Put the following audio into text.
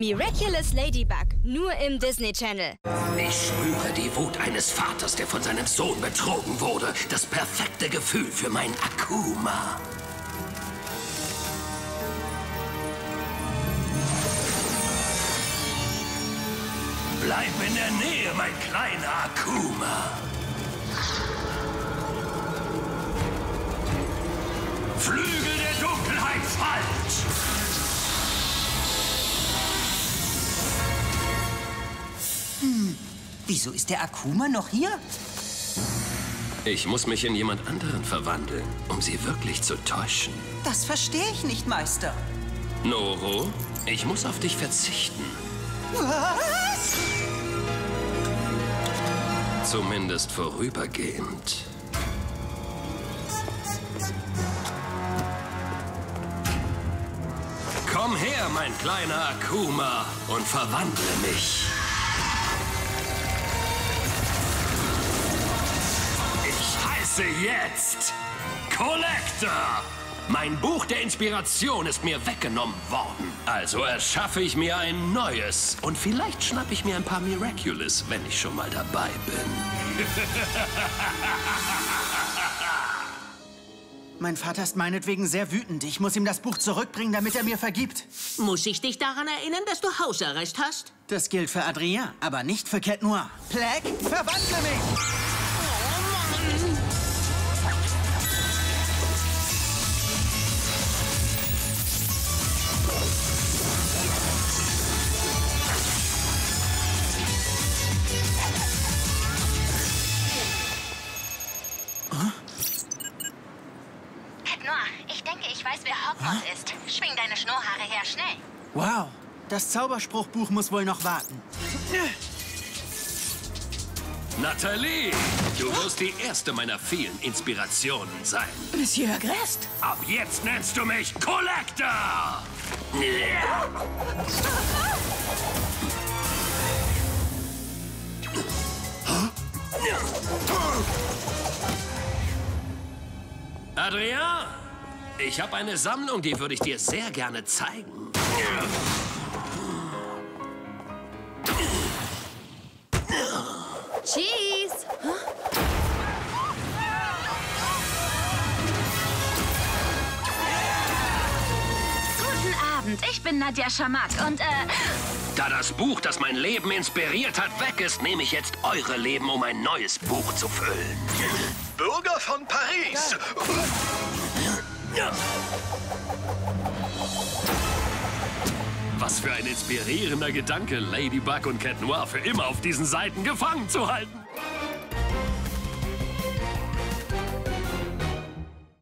Miraculous Ladybug, nur im Disney Channel. Ich spüre die Wut eines Vaters, der von seinem Sohn betrogen wurde. Das perfekte Gefühl für mein Akuma. Bleib in der Nähe, mein kleiner Akuma. Wieso ist der Akuma noch hier? Ich muss mich in jemand anderen verwandeln, um sie wirklich zu täuschen. Das verstehe ich nicht, Meister. Noro, ich muss auf dich verzichten. Was? Zumindest vorübergehend. Komm her, mein kleiner Akuma, und verwandle mich. Heiße jetzt Collector. Mein Buch der Inspiration ist mir weggenommen worden. Also erschaffe ich mir ein neues. Und vielleicht schnappe ich mir ein paar Miraculous, wenn ich schon mal dabei bin. Mein Vater ist meinetwegen sehr wütend. Ich muss ihm das Buch zurückbringen, damit er mir vergibt. Muss ich dich daran erinnern, dass du Hausarrest hast? Das gilt für Adrien, aber nicht für Cat Noir. Plague, verwandle mich! Ich denke, ich weiß, wer Hogwarts huh? ist. Schwing deine Schnurrhaare her, schnell. Wow, das Zauberspruchbuch muss wohl noch warten. Nathalie, du wirst die erste meiner vielen Inspirationen sein. Monsieur Agrest? Ab jetzt nennst du mich Collector! Adrian, ich habe eine Sammlung, die würde ich dir sehr gerne zeigen. Cheese! Guten Abend, ich bin Nadja Schamak und äh... Da das Buch, das mein Leben inspiriert hat, weg ist, nehme ich jetzt eure Leben, um ein neues Buch zu füllen. Paris! Was für ein inspirierender Gedanke, Ladybug und Cat Noir für immer auf diesen Seiten gefangen zu halten.